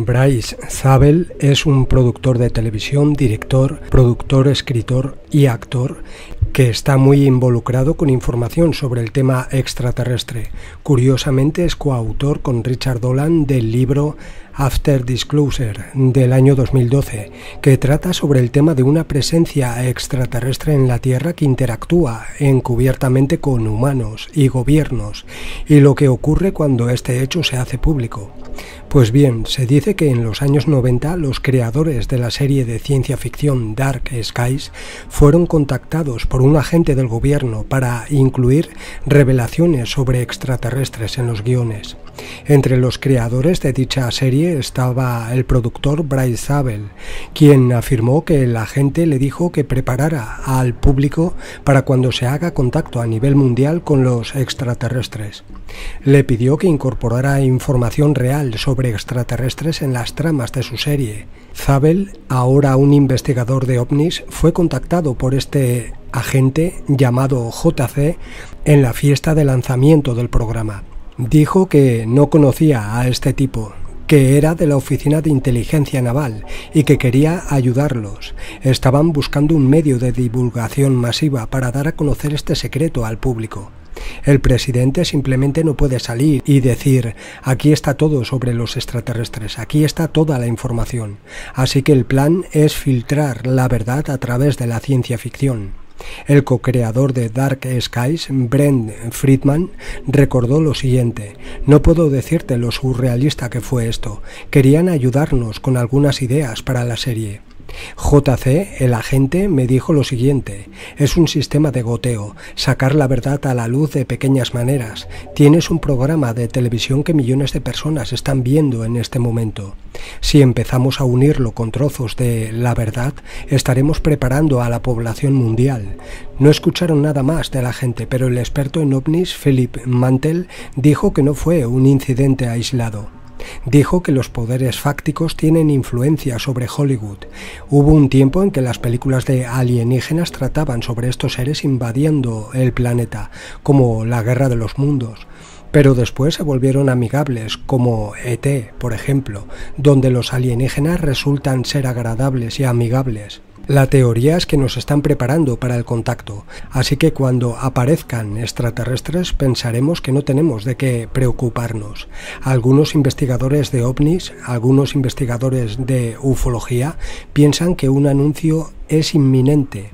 Bryce Zabel es un productor de televisión, director, productor, escritor y actor que está muy involucrado con información sobre el tema extraterrestre. Curiosamente es coautor con Richard Dolan del libro After Disclosure del año 2012, que trata sobre el tema de una presencia extraterrestre en la Tierra que interactúa encubiertamente con humanos y gobiernos y lo que ocurre cuando este hecho se hace público. Pues bien, se dice que en los años 90 los creadores de la serie de ciencia ficción Dark Skies fueron contactados por un agente del gobierno para incluir revelaciones sobre extraterrestres en los guiones. Entre los creadores de dicha serie estaba el productor Bryce Zabel, quien afirmó que el agente le dijo que preparara al público para cuando se haga contacto a nivel mundial con los extraterrestres. Le pidió que incorporara información real sobre extraterrestres en las tramas de su serie. Zabel, ahora un investigador de ovnis, fue contactado por este agente llamado JC en la fiesta de lanzamiento del programa. Dijo que no conocía a este tipo, que era de la Oficina de Inteligencia Naval y que quería ayudarlos. Estaban buscando un medio de divulgación masiva para dar a conocer este secreto al público. El presidente simplemente no puede salir y decir aquí está todo sobre los extraterrestres, aquí está toda la información. Así que el plan es filtrar la verdad a través de la ciencia ficción. El co-creador de Dark Skies, Brent Friedman, recordó lo siguiente, no puedo decirte lo surrealista que fue esto, querían ayudarnos con algunas ideas para la serie. JC, el agente, me dijo lo siguiente, es un sistema de goteo, sacar la verdad a la luz de pequeñas maneras. Tienes un programa de televisión que millones de personas están viendo en este momento. Si empezamos a unirlo con trozos de la verdad, estaremos preparando a la población mundial. No escucharon nada más de la gente, pero el experto en ovnis, Philip Mantel, dijo que no fue un incidente aislado. Dijo que los poderes fácticos tienen influencia sobre Hollywood. Hubo un tiempo en que las películas de alienígenas trataban sobre estos seres invadiendo el planeta, como la Guerra de los Mundos pero después se volvieron amigables, como ET, por ejemplo, donde los alienígenas resultan ser agradables y amigables. La teoría es que nos están preparando para el contacto, así que cuando aparezcan extraterrestres pensaremos que no tenemos de qué preocuparnos. Algunos investigadores de ovnis, algunos investigadores de ufología piensan que un anuncio es inminente,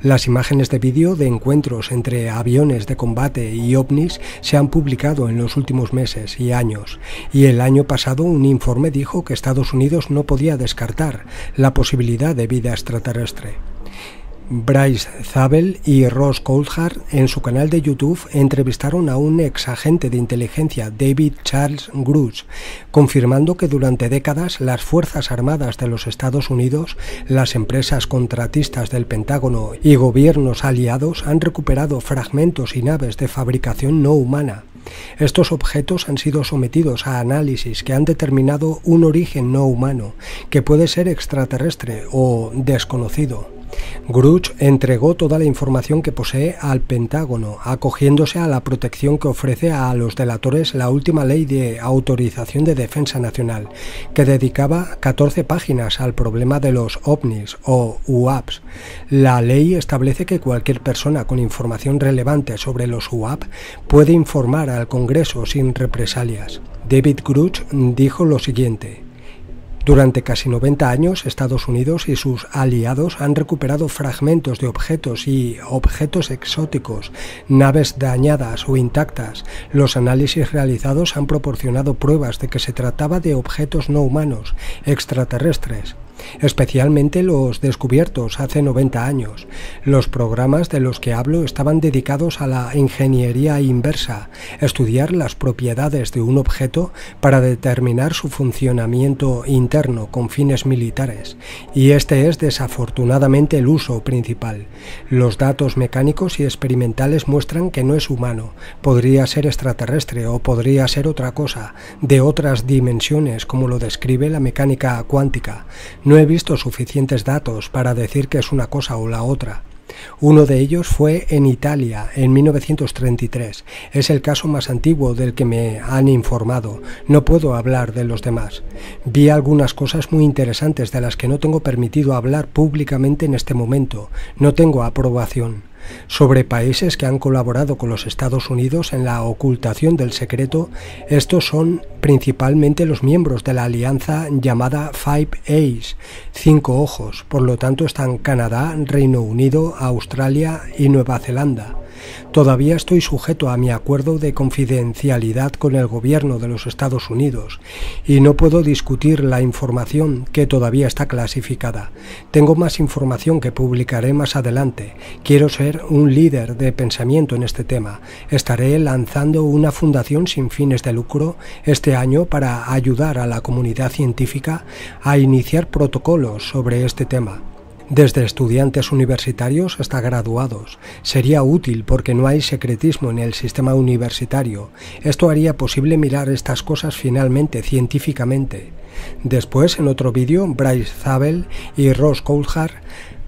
las imágenes de vídeo de encuentros entre aviones de combate y ovnis se han publicado en los últimos meses y años, y el año pasado un informe dijo que Estados Unidos no podía descartar la posibilidad de vida extraterrestre. Bryce Zabel y Ross Coulthard en su canal de YouTube entrevistaron a un ex agente de inteligencia, David Charles Grush, confirmando que durante décadas las Fuerzas Armadas de los Estados Unidos, las empresas contratistas del Pentágono y gobiernos aliados han recuperado fragmentos y naves de fabricación no humana. Estos objetos han sido sometidos a análisis que han determinado un origen no humano, que puede ser extraterrestre o desconocido. Gruch entregó toda la información que posee al Pentágono, acogiéndose a la protección que ofrece a los delatores la última ley de autorización de defensa nacional, que dedicaba 14 páginas al problema de los ovnis o UAPs. La ley establece que cualquier persona con información relevante sobre los UAP puede informar al Congreso sin represalias. David Gruch dijo lo siguiente. Durante casi 90 años, Estados Unidos y sus aliados han recuperado fragmentos de objetos y objetos exóticos, naves dañadas o intactas. Los análisis realizados han proporcionado pruebas de que se trataba de objetos no humanos, extraterrestres especialmente los descubiertos hace 90 años. Los programas de los que hablo estaban dedicados a la ingeniería inversa, estudiar las propiedades de un objeto para determinar su funcionamiento interno con fines militares, y este es desafortunadamente el uso principal. Los datos mecánicos y experimentales muestran que no es humano, podría ser extraterrestre o podría ser otra cosa, de otras dimensiones como lo describe la mecánica cuántica. No he visto suficientes datos para decir que es una cosa o la otra. Uno de ellos fue en Italia en 1933. Es el caso más antiguo del que me han informado. No puedo hablar de los demás. Vi algunas cosas muy interesantes de las que no tengo permitido hablar públicamente en este momento. No tengo aprobación sobre países que han colaborado con los Estados Unidos en la ocultación del secreto, estos son principalmente los miembros de la alianza llamada Five A's, cinco ojos, por lo tanto están Canadá, Reino Unido, Australia y Nueva Zelanda. Todavía estoy sujeto a mi acuerdo de confidencialidad con el gobierno de los Estados Unidos y no puedo discutir la información que todavía está clasificada. Tengo más información que publicaré más adelante. Quiero ser un líder de pensamiento en este tema. Estaré lanzando una fundación sin fines de lucro este año para ayudar a la comunidad científica a iniciar protocolos sobre este tema desde estudiantes universitarios hasta graduados. Sería útil porque no hay secretismo en el sistema universitario. Esto haría posible mirar estas cosas finalmente científicamente. Después, en otro vídeo, Bryce Zabel y Ross Coulthard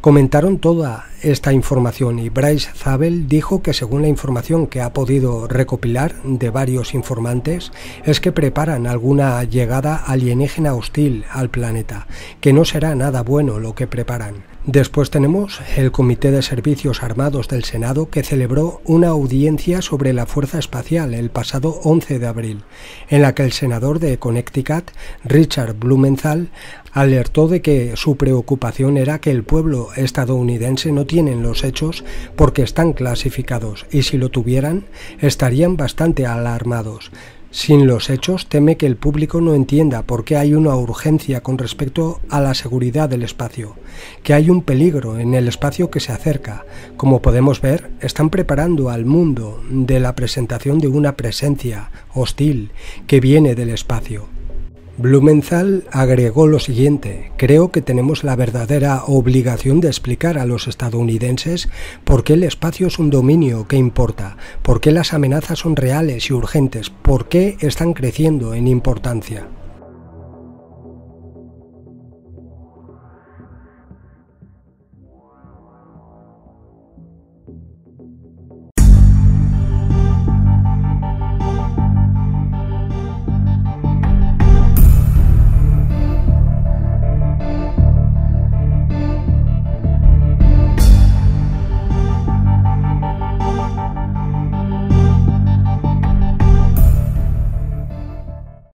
comentaron toda esta información y Bryce Zabel dijo que según la información que ha podido recopilar de varios informantes es que preparan alguna llegada alienígena hostil al planeta, que no será nada bueno lo que preparan. Después tenemos el Comité de Servicios Armados del Senado que celebró una audiencia sobre la Fuerza Espacial el pasado 11 de abril, en la que el senador de Connecticut, Richard Blumenthal, alertó de que su preocupación era que el pueblo estadounidense no tiene los hechos porque están clasificados y si lo tuvieran estarían bastante alarmados. Sin los hechos, teme que el público no entienda por qué hay una urgencia con respecto a la seguridad del espacio, que hay un peligro en el espacio que se acerca. Como podemos ver, están preparando al mundo de la presentación de una presencia hostil que viene del espacio. Blumenthal agregó lo siguiente, creo que tenemos la verdadera obligación de explicar a los estadounidenses por qué el espacio es un dominio que importa, por qué las amenazas son reales y urgentes, por qué están creciendo en importancia.